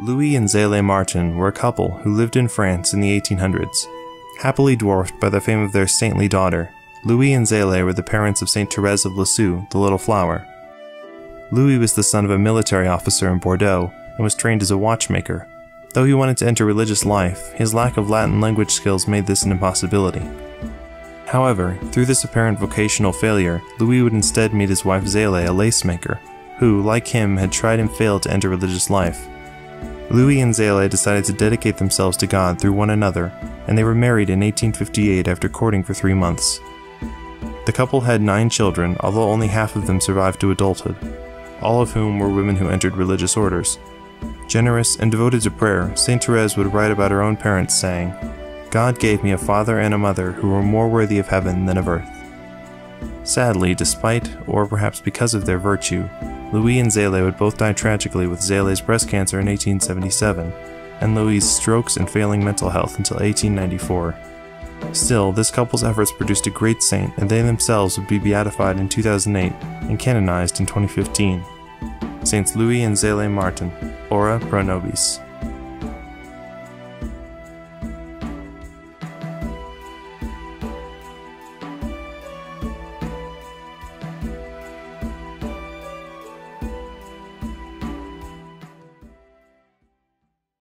Louis and Zélie Martin were a couple who lived in France in the 1800s. Happily dwarfed by the fame of their saintly daughter, Louis and Zélie were the parents of Saint Therese of Lisieux, the Little Flower. Louis was the son of a military officer in Bordeaux and was trained as a watchmaker. Though he wanted to enter religious life, his lack of Latin language skills made this an impossibility. However, through this apparent vocational failure, Louis would instead meet his wife Zélie, a lace maker, who, like him, had tried and failed to enter religious life. Louis and Zélie decided to dedicate themselves to God through one another, and they were married in 1858 after courting for three months. The couple had nine children, although only half of them survived to adulthood, all of whom were women who entered religious orders. Generous and devoted to prayer, St. Therese would write about her own parents, saying, God gave me a father and a mother who were more worthy of heaven than of earth. Sadly, despite, or perhaps because of their virtue, Louis and Zélie would both die tragically with Zélie's breast cancer in 1877, and Louis' strokes and failing mental health until 1894. Still, this couple's efforts produced a great saint, and they themselves would be beatified in 2008 and canonized in 2015. Saints Louis and Zélie Martin, Ora pro nobis.